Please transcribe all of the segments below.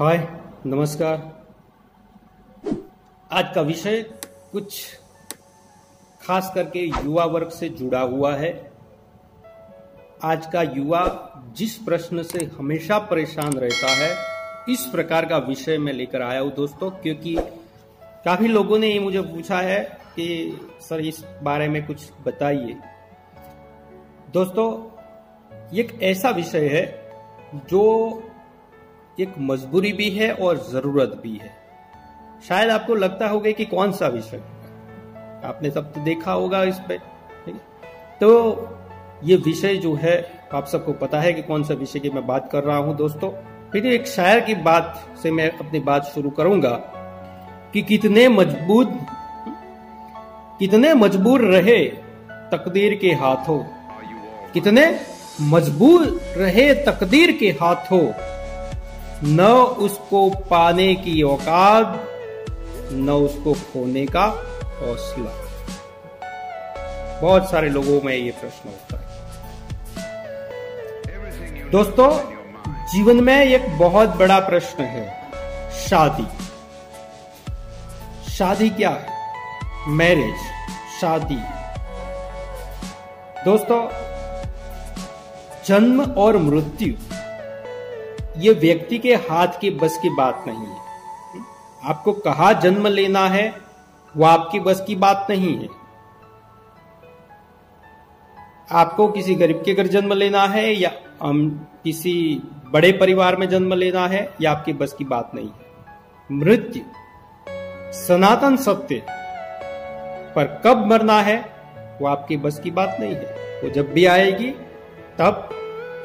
हाय, नमस्कार। आज का विषय कुछ खास करके युवा वर्ग से जुड़ा हुआ है। आज का युवा जिस प्रश्न से हमेशा परेशान रहता है, इस प्रकार का विषय मैं लेकर आया हूँ दोस्तों, क्योंकि काफ़ी लोगों ने ये मुझे पूछा है कि, सर, इस बारे में कुछ बताइए। दोस्तों एक ऐसा विषय है जो एक मजबूरी भी है और ज़रूरत भी है। शायद आपको लगता होगा कि कौन सा विषय आपने सब तो देखा होगा इस पे तो ये विषय जो है, आप सबको पता है कि कौन सा विषय की मैं बात कर रहा हूँ, दोस्तों। फिर एक शायर की बात से मैं अपनी बात शुरू करूँगा कि कितने मज़बूत, कितने मजबूर रहे तकदीर के हाथों। कितने मजबूर रहे तकदीर के हाथों। न उसको पाने की औकात, न उसको खोने का हौसला। बहुत सारे लोगों में ये प्रश्न होता है। दोस्तों, जीवन में एक बहुत बड़ा प्रश्न है, शादी। शादी क्या है? मैरिज, शादी। दोस्तों, जन्म और मृत्यु। ये व्यक्ति के हाथ के बस की बात नहीं है। आपको कहा जन्म लेना है, वो आपकी बस की बात नहीं है। आपको किसी गरीब के घर जन्म लेना है, या हम किसी बड़े परिवार में जन्म लेना है, या आपकी बस की बात नहीं है। मृत्यु, सनातन सत्य पर कब मरना है, वो आपकी बस की बात नहीं है। वो जब भी आएगी, तब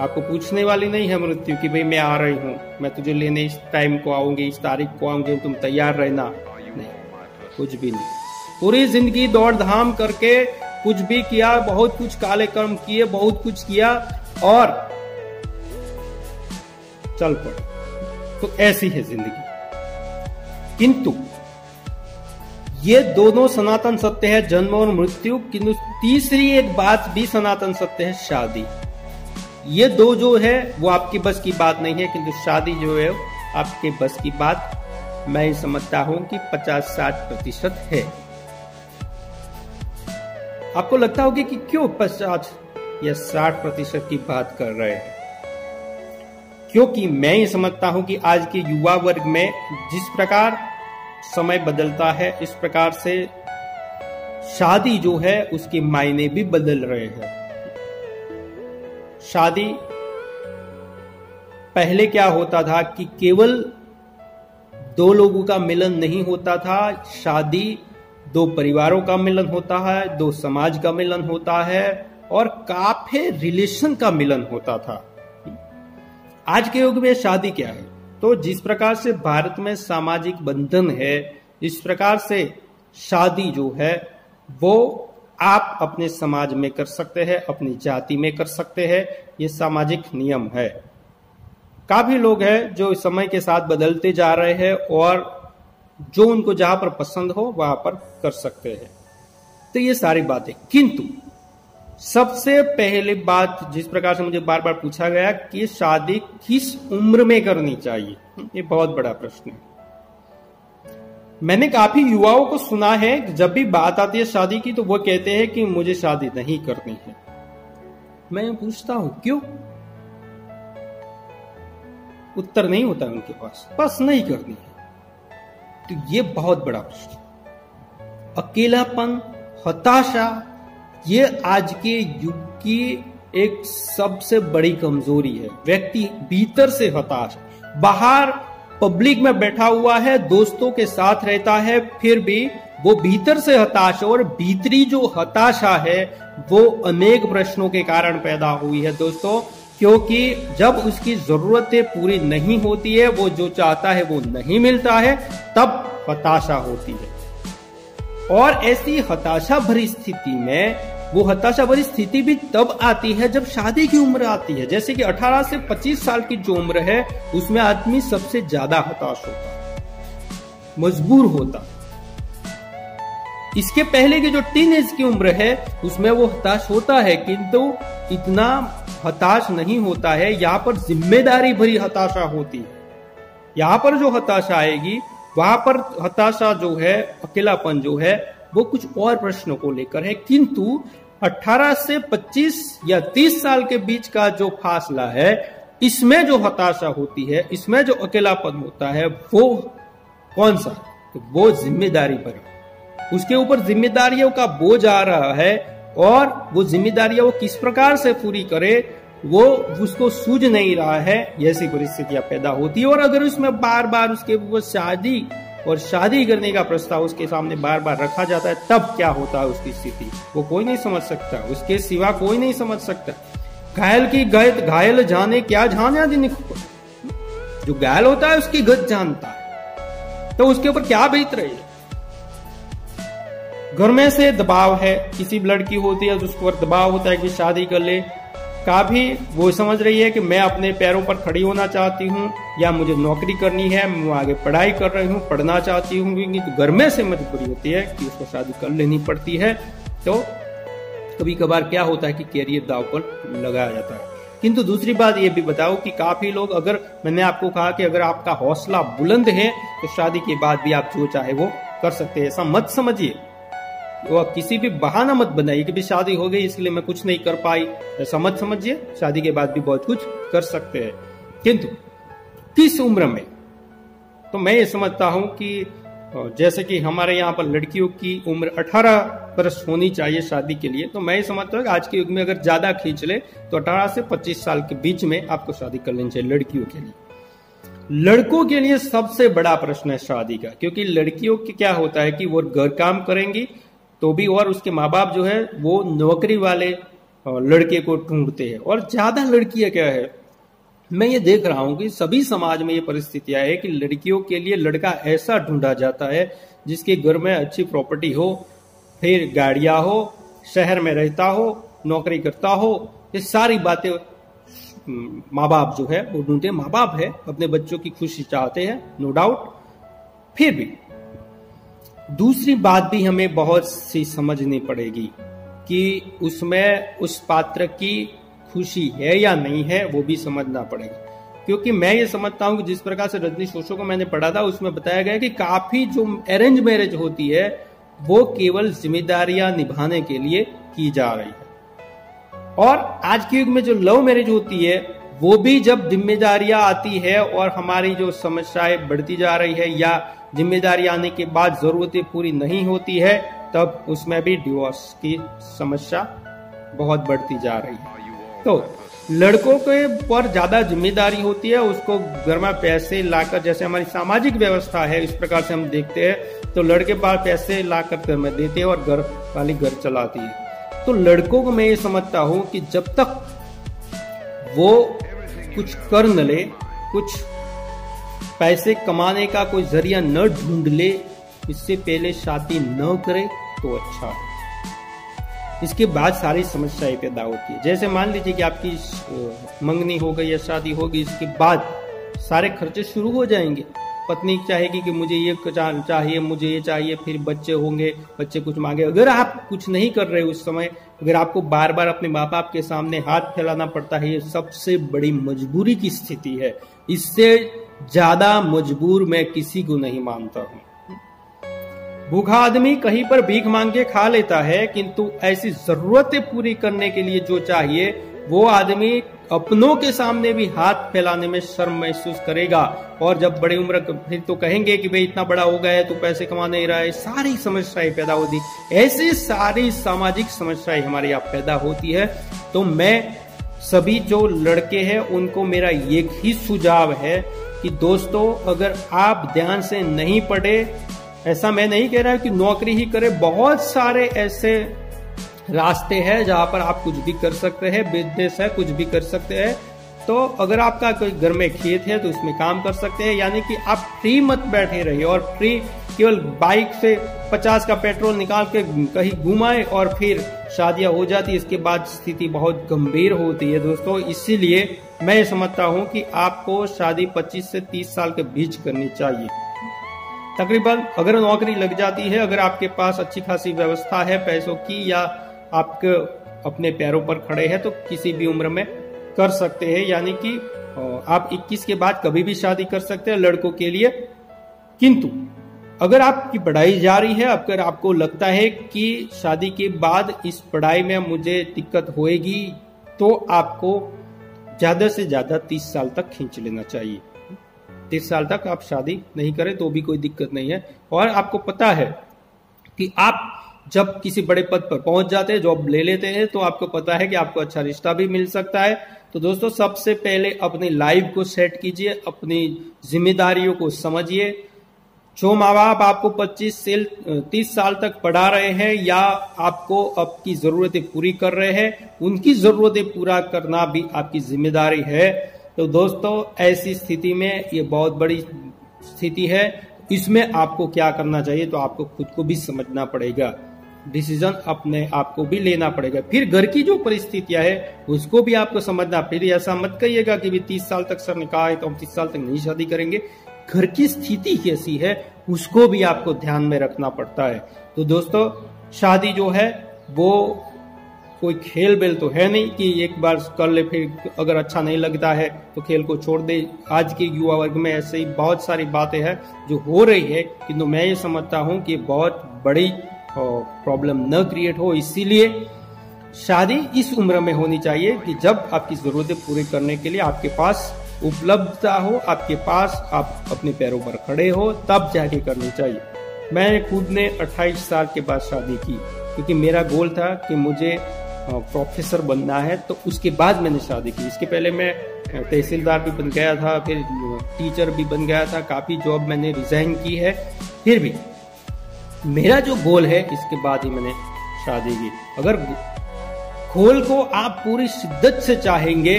आपको पूछने वाली नहीं है मृत्यु कि भाई मैं आ रही हूँ, मैं तुझे लेने इस टाइम को आऊँगी, इस तारीख को आऊँगी तुम तैयार रहना। नहीं, कुछ भी नहीं। पूरी ज़िंदगी दौड़ धाम करके कुछ भी किया, बहुत कुछ काले कर्म किए, बहुत कुछ किया, और चल पड़े। तो ऐसी है ज़िंदगी। किंतु ये दोनों सनातन सत्य है, जन्म और मृत्यु, किंतु तीसरी एक बात भी सनातन सत्य है, शादी। ये दो जो है, वो आपकी बस की बात नहीं है, किंतु शादी जो है, आपके बस की बात मैं समझता हूँ कि 50-60 प्रतिशत है। आपको लगता होगा कि क्यों पचास या 60 प्रतिशत की बात कर रहे हैं? क्योंकि मैं ये समझता हूँ कि आज के युवा वर्ग में जिस प्रकार समय बदलता है, इस प्रकार से शादी जो है, उसके मायने भी बदल रहे हैं। शादी पहले क्या होता था कि केवल दो लोगों का मिलन नहीं होता था, शादी दो परिवारों का मिलन होता है, दो समाज का मिलन होता है और काफ़ी रिलेशन का मिलन होता था। आज के युग में शादी क्या है? तो जिस प्रकार से भारत में सामाजिक बंधन है, इस प्रकार से शादी जो है, वो आप अपने समाज में कर सकते हैं, अपनी जाति में कर सकते हैं, ये सामाजिक नियम है। काफ़ी लोग हैं जो इस समय के साथ बदलते जा रहे हैं और जो उनको जहाँ पर पसंद हो, वहाँ पर कर सकते हैं। तो ये सारी बातें। किंतु सबसे पहले बात जिस प्रकार से मुझे बार बार पूछा गया कि शादी किस उम्र में करनी चाहिए, ये बहुत बड़ा प्रश्न है। मैंने काफ़ी युवाओं को सुना है जब भी बात आती है शादी की तो वो कहते हैं कि मुझे शादी नहीं करनी है। मैं पूछता हूँ, क्यों? उत्तर नहीं होता उनके पास। बस नहीं करनी है। तो ये बहुत बड़ा प्रश्न अकेलापन, हताशा, ये आज के युग की एक सबसे बड़ी कमज़ोरी है। व्यक्ति भीतर से हताश, बाहर पब्लिक में बैठा हुआ है, दोस्तों के साथ रहता है, फिर भी वो भीतर से हताश और भीतरी जो हताशा है, वो अनेक प्रश्नों के कारण पैदा हुई है, दोस्तों। क्योंकि जब उसकी जरूरतें पूरी नहीं होती है, वो जो चाहता है, वो नहीं मिलता है, तब हताशा होती है। और ऐसी हताशा भरी स्थिति में वो हताशा भरी स्थिति भी तब आती है जब शादी की उम्र आती है। जैसे कि 18 से 25 साल की जो उम्र है, उसमें आदमी सबसे ज़्यादा हताश होता मजबूर होता इसके पहले की जो टीन एज की उम्र है, उसमें वो हताश होता है, किंतु इतना हताश नहीं होता है। यहाँ पर ज़िम्मेदारी भरी हताशा होती है। यहाँ पर जो हताशा आएगी, वहाँ पर हताशा जो है, अकेलापन जो है, वो कुछ और प्रश्नों को लेकर है। किंतु 18 से 25 या 30 साल के बीच का जो फासला है, इसमें जो हताशा होती है, इसमें जो अकेलापन होता है, वो कौन सा? तो वो ज़िम्मेदारी पर उसके ऊपर जिम्मेदारियों का बोझ आ रहा है और वो जिम्मेदारियाँ वो किस प्रकार से पूरी करे, वो उसको सूझ नहीं रहा है। ऐसी परिस्थितियाँ पैदा होती है और अगर उसमें बार बार उसके वो शादी और शादी करने का प्रस्ताव उसके सामने बार बार रखा जाता है, तब क्या होता है उसकी स्थिति? वो कोई नहीं समझ सकता। उसके सिवा कोई नहीं समझ सकता। घायल की गत घायल जाने क्या जाने दिन जो घायल होता है, उसकी गत जानता है। तो उसके ऊपर क्या बीत रही है? घर में से दबाव है। किसी लड़की होती है तो उसके ऊपर दबाव होता है कि शादी कर ले। काफ़ी वो समझ रही है कि मैं अपने पैरों पर खड़ी होना चाहती हूँ, या मुझे नौकरी करनी है, मैं आगे पढ़ाई कर रही हूँ, पढ़ना चाहती हूँ, क्योंकि तो घर में से मजबूरी होती है कि उसको शादी कर लेनी पड़ती है। तो कभी कभार क्या होता है कि कैरियर दाव पर लगाया जाता है। किंतु दूसरी बात ये भी बताओ कि काफ़ी लोग, अगर मैंने आपको कहा कि अगर आपका हौसला बुलंद है तो शादी के बाद भी आप जो चाहे वो कर सकते हैं। ऐसा मत समझिए। वो किसी भी बहाना मत बनाइए कि भी शादी हो गई, इसलिए मैं कुछ नहीं कर पाई। ऐसा मत समझिए, शादी के बाद भी बहुत कुछ कर सकते हैं। किंतु किस उम्र में? तो मैं ये समझता हूँ कि जैसे कि हमारे यहाँ पर लड़कियों की उम्र 18 वर्ष होनी चाहिए शादी के लिए तो मैं ये समझता हूँ आज के युग में अगर ज़्यादा खींच ले तो 18 से 25 साल के बीच में आपको शादी कर लेनी चाहिए लड़कियों के लिए। लड़कों के लिए सबसे बड़ा प्रश्न है शादी का, क्योंकि लड़कियों के क्या होता है कि वो घर काम करेंगी तो भी और उसके माँ बाप जो है, वो नौकरी वाले लड़के को ढूंढते हैं। और ज़्यादा लड़कियाँ क्या है? मैं ये देख रहा हूँ कि सभी समाज में ये परिस्थितियाँ है कि लड़कियों के लिए लड़का ऐसा ढूंढा जाता है, जिसके घर में अच्छी प्रॉपर्टी हो, फिर गाड़ियाँ हो, शहर में रहता हो, नौकरी करता हो, ये सारी बातें माँ बाप जो है, वो ढूंढते माँ बाप है, अपने बच्चों की खुशी चाहते हैं नो डाउट फिर भी दूसरी बात भी हमें बहुत सी समझनी पड़ेगी कि उसमें उस पात्र की खुशी है या नहीं है, वो भी समझना पड़ेगा। क्योंकि मैं ये समझता हूँ कि जिस प्रकार से रजनी शोषो को मैंने पढ़ा था, उसमें बताया गया कि काफ़ी जो अरेंज मैरिज होती है, वो केवल जिम्मेदारियाँ निभाने के लिए की जा रही है। और आज के युग में जो लव मैरिज होती है वो भी जब जिम्मेदारियाँ आती है और हमारी जो समस्याएँ बढ़ती जा रही है या ज़िम्मेदारी आने के बाद जरूरतें पूरी नहीं होती है, तब उसमें भी डिवोर्स की समस्या बहुत बढ़ती जा रही है। तो लड़कों के पर ज़्यादा ज़िम्मेदारी होती है, उसको घर में पैसे लाकर, जैसे हमारी सामाजिक व्यवस्था है, इस प्रकार से हम देखते हैं तो लड़के पास पैसे लाकर घर में देते हैं और घर वाली घर चलाती है। तो लड़कों को मैं ये समझता हूँ कि जब तक वो कुछ कर न ले, कुछ पैसे कमाने का कोई ज़रिया न ढूंढ ले, इससे पहले शादी न करे तो अच्छा। है इसके बाद सारी समस्याएँ पैदा होती है। जैसे मान लीजिए कि आपकी मंगनी हो गई या शादी होगी इसके बाद सारे खर्चे शुरू हो जाएँगे। पत्नी चाहेगी कि मुझे ये चाहिए, मुझे ये चाहिए, फिर बच्चे होंगे, बच्चे कुछ मांगे अगर आप कुछ नहीं कर रहे उस समय, अगर आपको बार बार अपने माँ बाप के सामने हाथ फैलाना पड़ता है, ये सबसे बड़ी मजबूरी की स्थिति है। इससे ज़्यादा मजबूर मैं किसी को नहीं मानता हूँ। भूखा आदमी कहीं पर भीख मांग के खा लेता है, किंतु ऐसी जरूरतें पूरी करने के लिए जो चाहिए, वो आदमी अपनों के सामने भी हाथ फैलाने में शर्म महसूस करेगा। और जब बड़ी उम्र फिर तो कहेंगे कि भाई इतना बड़ा हो गया है तो पैसे कमा नहीं रहा है। सारी समस्याएँ पैदा होती। ऐसी सारी सामाजिक समस्याएँ हमारे यहाँ पैदा होती है। तो मैं सभी जो लड़के हैं, उनको मेरा एक ही सुझाव है कि दोस्तों, अगर आप ध्यान से नहीं पढ़े, ऐसा मैं नहीं कह रहा कि नौकरी ही करे, बहुत सारे ऐसे रास्ते हैं जहाँ पर आप कुछ भी कर सकते हैं बिज़नेस है, कुछ भी कर सकते हैं। तो अगर आपका कोई घर में खेत है तो उसमें काम कर सकते हैं, यानी कि आप फ्री मत बैठे रहिए और फ्री केवल बाइक से 50 का पेट्रोल निकाल के कहीं घुमाए और फिर शादियाँ हो जाती इसके बाद स्थिति बहुत गंभीर होती है दोस्तों। इसीलिए मैं समझता हूँ कि आपको शादी 25 से 30 साल के बीच करनी चाहिए। तकरीबन अगर नौकरी लग जाती है, अगर आपके पास अच्छी खासी व्यवस्था है, पैसों की या आपके अपने पैरों पर खड़े हैं तो किसी भी उम्र में कर सकते हैं। यानी कि आप 21 के बाद कभी भी शादी कर सकते हैं लड़कों के लिए। किंतु, अगर आपकी पढ़ाई जारी है, अगर आपको लगता है कि शादी के बाद इस पढ़ाई में मुझे दिक्कत होएगी तो आपको ज़्यादा से ज़्यादा तीस साल तक खींच लेना चाहिए। तीस साल तक आप शादी नहीं करें तो भी कोई दिक्कत नहीं है। और आपको पता है कि आप जब किसी बड़े पद पर पहुँच जाते हैं, जॉब ले लेते हैं तो आपको पता है कि आपको अच्छा रिश्ता भी मिल सकता है। तो दोस्तों, सबसे पहले अपनी लाइफ को सेट कीजिए, अपनी जिम्मेदारियों को समझिए। जो माँ बाप आपको 25 से 30 साल तक पढ़ा रहे हैं या आपको आपकी जरूरतें पूरी कर रहे हैं, उनकी जरूरतें पूरा करना भी आपकी ज़िम्मेदारी है। तो दोस्तों, ऐसी स्थिति में ये बहुत बड़ी स्थिति है। इसमें आपको क्या करना चाहिए तो आपको खुद को भी समझना पड़ेगा। डिसीज़न अपने आप को भी लेना पड़ेगा। फिर घर की जो परिस्थितियाँ है, उसको भी आपको समझना। फिर ऐसा मत कहिएगा कि भी तीस साल तक सर ने कहा है तो हम तीस साल तक नहीं शादी करेंगे। घर की स्थिति कैसी है, उसको भी आपको ध्यान में रखना पड़ता है। तो दोस्तों, शादी जो है, वो कोई खेल बेल तो है नहीं कि एक बार कर ले, फिर अगर अच्छा नहीं लगता है तो खेल को छोड़ दे। आज के युवा वर्ग में ऐसे ही बहुत सारी बातें हैं जो हो रही है, किंतु मैं ये समझता हूँ कि बहुत बड़ी प्रॉब्लम न क्रिएट हो, इसीलिए शादी इस उम्र में होनी चाहिए कि जब आपकी जरूरतें पूरी करने के लिए आपके पास उपलब्धता हो, आपके पास आप अपने पैरों पर खड़े हो, तब जाके करनी चाहिए। मैं खुद ने 28 साल के बाद शादी की, क्योंकि मेरा गोल था कि मुझे प्रोफेसर बनना है तो उसके बाद मैंने शादी की। इसके पहले मैं तहसीलदार भी बन गया था, फिर टीचर भी बन गया था, काफ़ी जॉब मैंने रिजाइन की है, फिर भी। मेरा जो गोल है, इसके बाद ही मैंने शादी की। अगर गोल को आप पूरी शिद्दत से चाहेंगे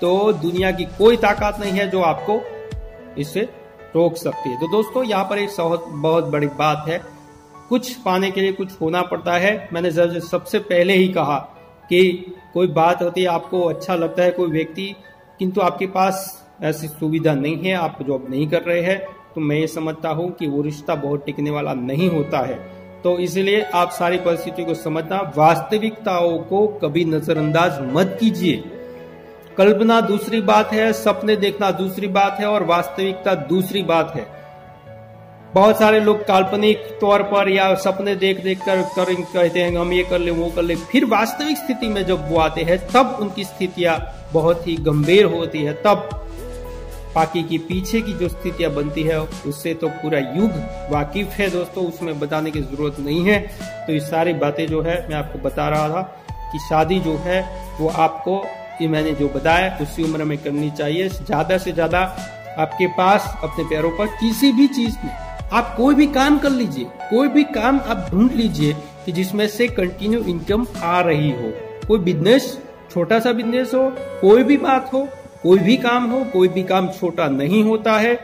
तो दुनिया की कोई ताकत नहीं है जो आपको इससे रोक सकती है। तो दोस्तों, यहाँ पर एक बहुत बड़ी बात है। कुछ पाने के लिए कुछ होना पड़ता है। मैंने सबसे पहले ही कहा कि कोई बात होती है, आपको अच्छा लगता है कोई व्यक्ति, किंतु आपके पास ऐसी सुविधा नहीं है, आप जॉब नहीं कर रहे हैं। तो मैं ये समझता हूँ कि वो रिश्ता बहुत टिकने वाला नहीं होता है। तो इसलिए आप सारी परिस्थितियों को समझना वास्तविकताओं को कभी नजरअंदाज मत कीजिए। कल्पना दूसरी बात है सपने देखना दूसरी बात है और वास्तविकता दूसरी बात है। बहुत सारे लोग काल्पनिक तौर पर या सपने देख देख कर, कर कहते हैं हम ये कर ले वो कर ले। फिर वास्तविक स्थिति में जब वो आते हैं तब उनकी स्थितियाँ बहुत ही गंभीर होती है तब बाकी की पीछे की जो स्थितियाँ बनती है, उससे तो पूरा युग वाकिफ है दोस्तों, उसमें बताने की ज़रूरत नहीं है। तो ये सारी बातें जो है, मैं आपको बता रहा था कि शादी जो है, वो आपको, ये मैंने जो बताया, उसी उम्र में करनी चाहिए। ज़्यादा से ज़्यादा आपके पास, अपने पैरों पर किसी भी चीज़ में आप कोई भी काम कर लीजिए, कोई भी काम आप ढूंढ लीजिए कि जिसमें से कंटिन्यू इनकम आ रही हो। कोई बिज़नेस छोटा सा बिज़नेस हो, कोई भी बात हो कोई भी काम हो, कोई भी काम छोटा नहीं होता है।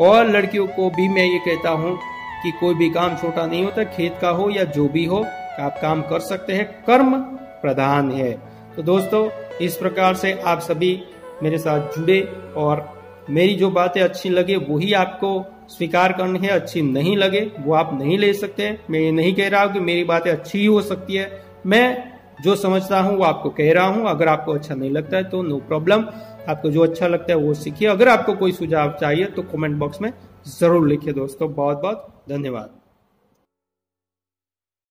और लड़कियों को भी मैं ये कहता हूँ कि कोई भी काम छोटा नहीं होता, खेत का हो या जो भी हो, आप काम कर सकते हैं। कर्म प्रधान है। तो दोस्तों, इस प्रकार से आप सभी मेरे साथ जुड़े और मेरी जो बातें अच्छी लगे, वही आपको स्वीकार करनी है। अच्छी नहीं लगे, वो आप नहीं ले सकते। मैं ये नहीं कह रहा हूँ कि मेरी बातें अच्छी ही हो सकती है। मैं जो समझता हूँ, वो आपको कह रहा हूँ। अगर आपको अच्छा नहीं लगता है तो नो प्रॉब्लम। आपको जो अच्छा लगता है वो सीखिए। अगर आपको कोई सुझाव चाहिए तो कमेंट बॉक्स में ज़रूर लिखिए दोस्तों। बहुत बहुत धन्यवाद।